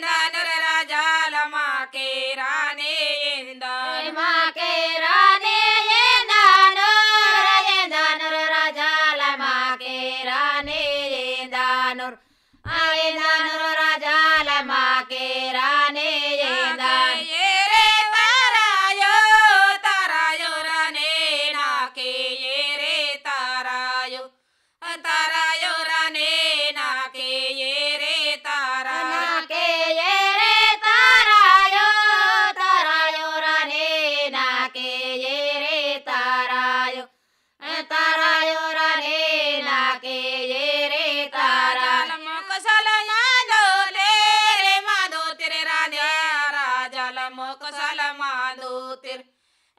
na na na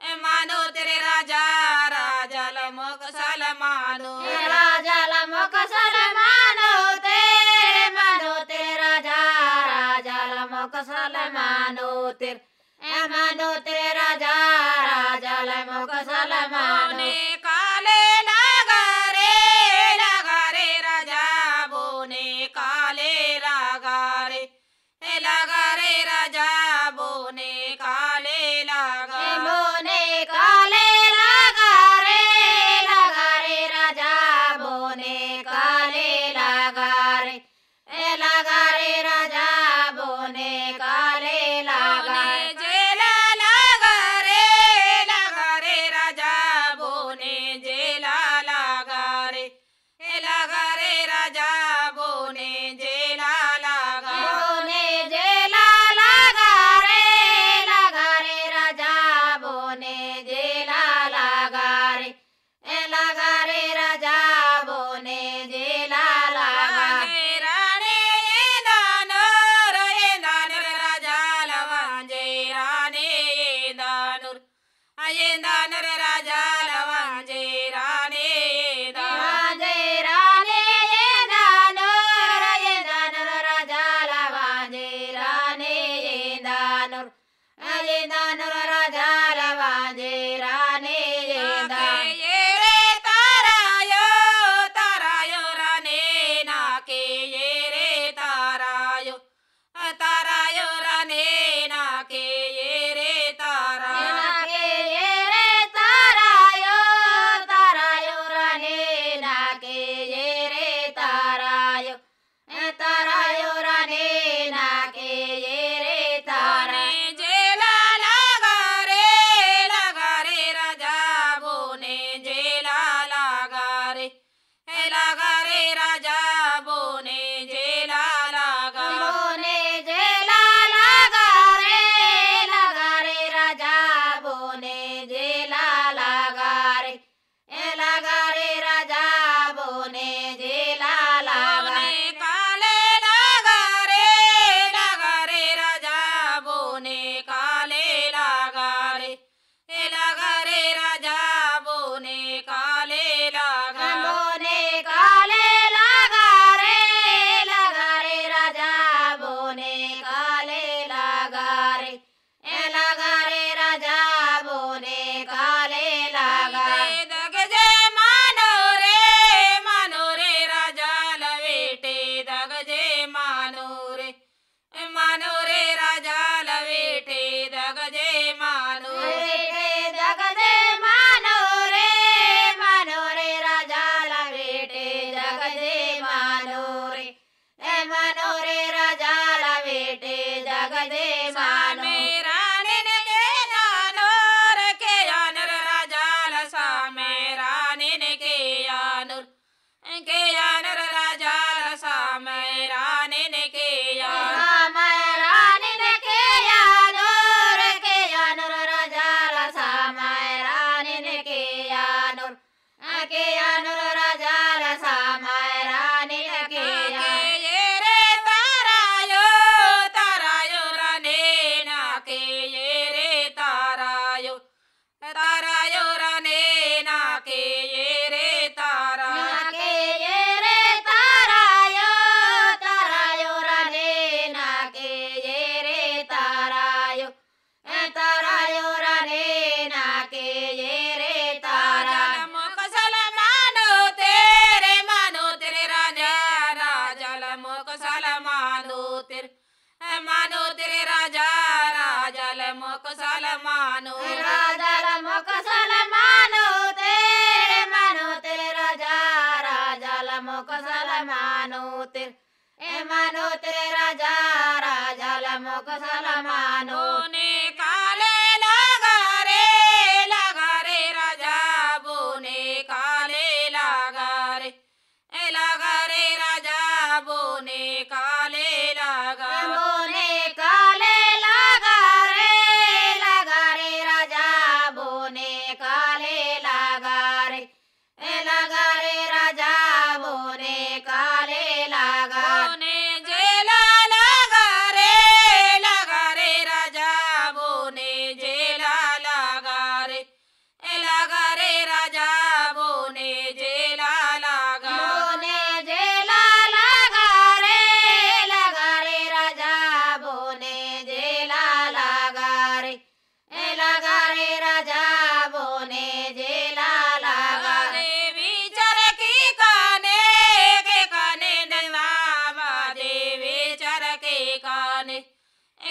मानो तेरे राजा राजा लमक सलमानो राजा लमक सलमानो तेरे मानो तेरे राजा राजा लमक सलमानो तेरे। मानो तेरे राजा राजा लमक सलमानो നാനൂർ നാനൂറ്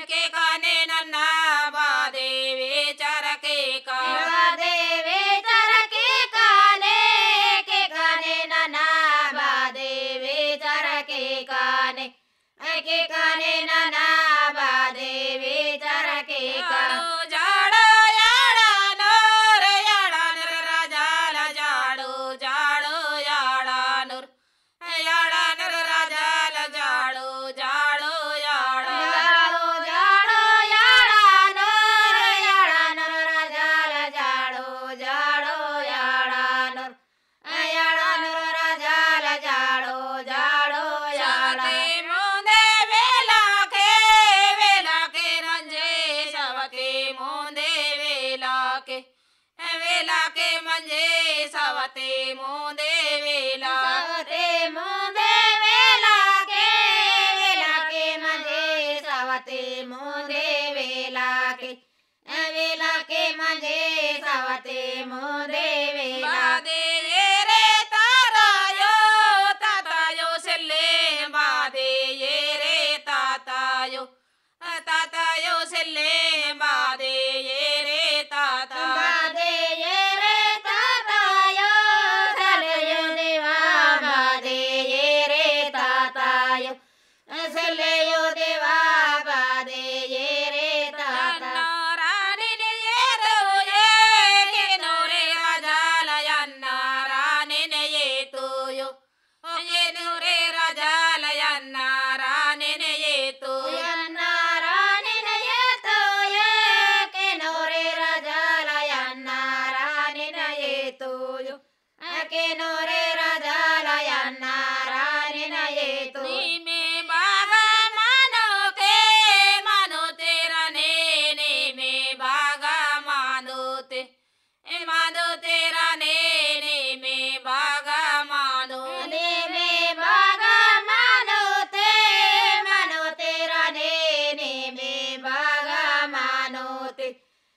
चरके काने नन्ना बादेवी चरके बादेवी चरके काने के काने नन्ना बादेवी चरके काने के काने नन्ना Yeah.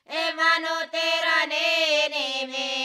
Emano terane neme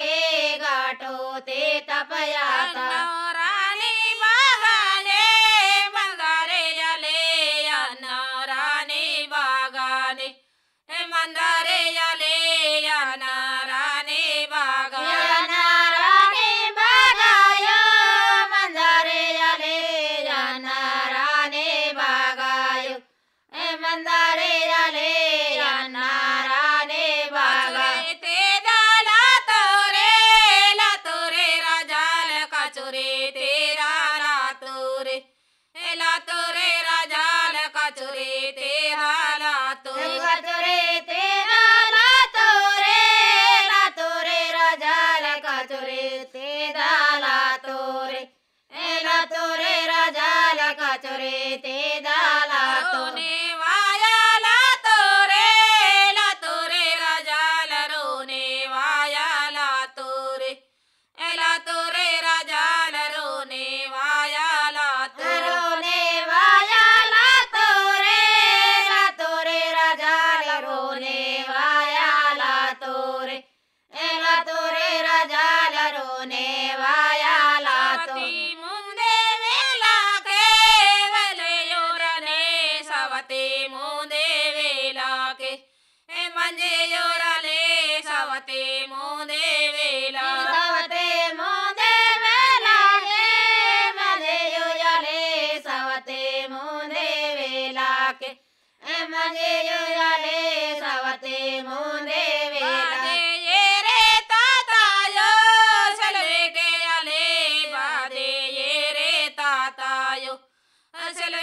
के गाठो ते तपया Anselo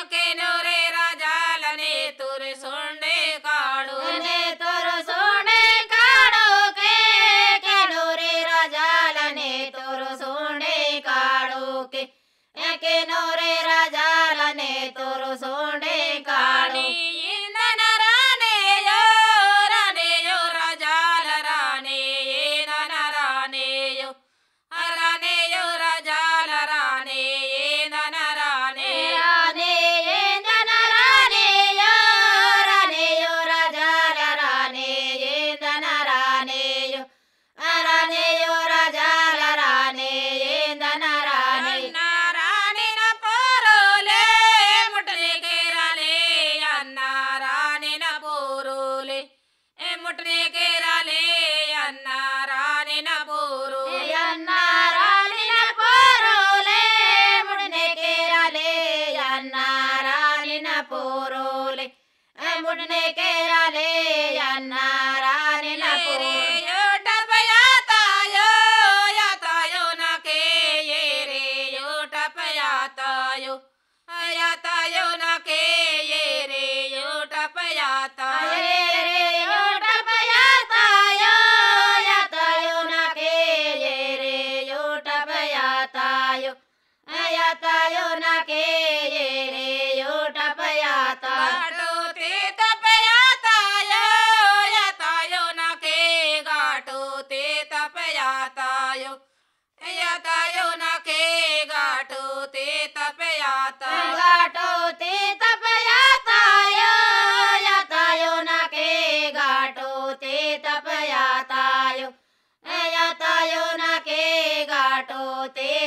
ಹಾಕಿನೂರೇ ರಾಜಾಲನೆ ತುರು ಸೊಂಡೆ ಕಾಡು ತುರು ಸೋಂಡೆ ಕಾಡು ಕೆನೂರೇ ರಾಜಾಲನೆ ತುರು ಸೋಂಡೆ ಕಾಡು ಕೆನೂರೇ ರಾಜಾಲನೆ ತುರು ಸೋಂಡೆ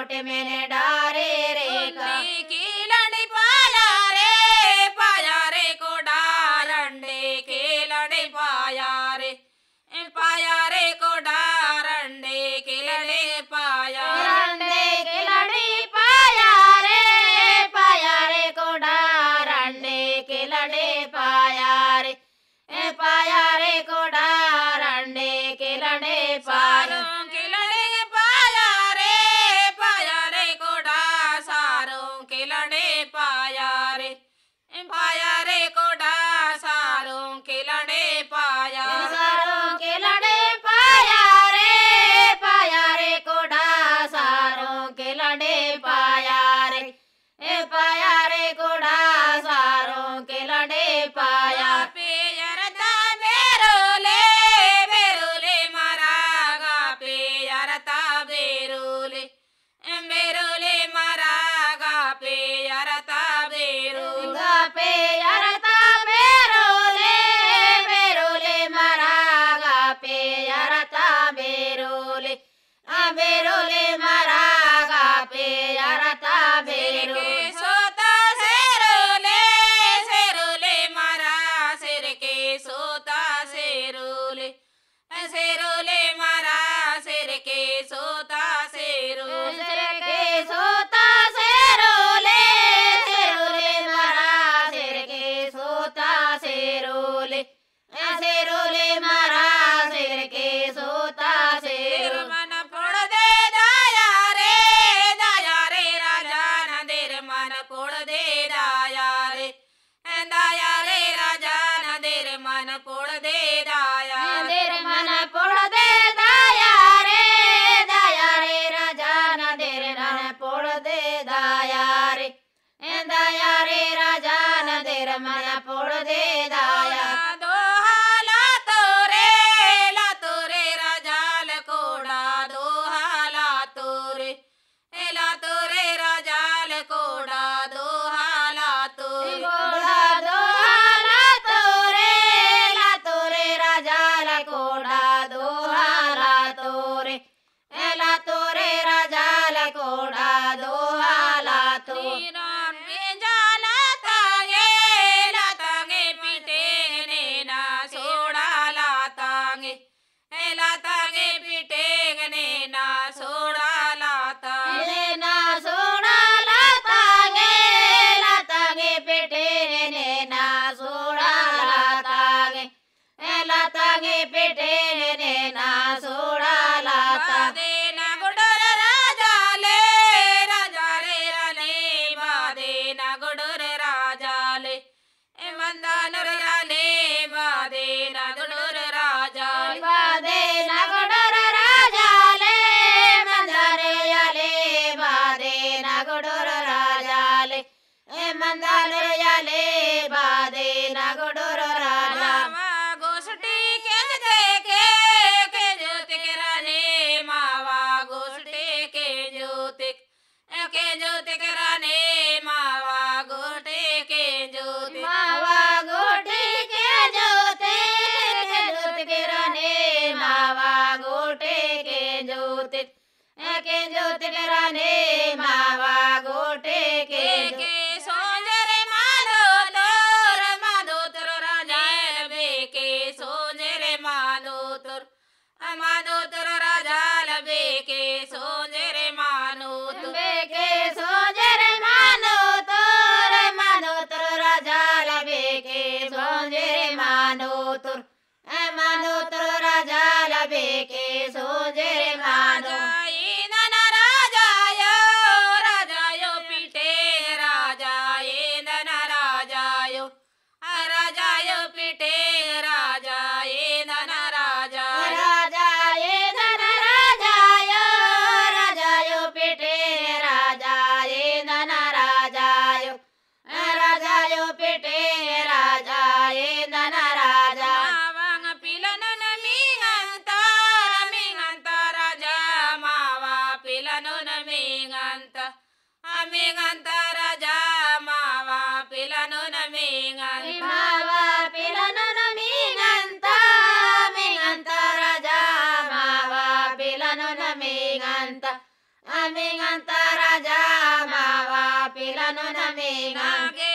लौट मैंने डारे रे का ज्योतिराने मावा गोटे के के सोजर मानो तोर मानो तोर राजाल बे के सोजर मानो तोर जननमे नागे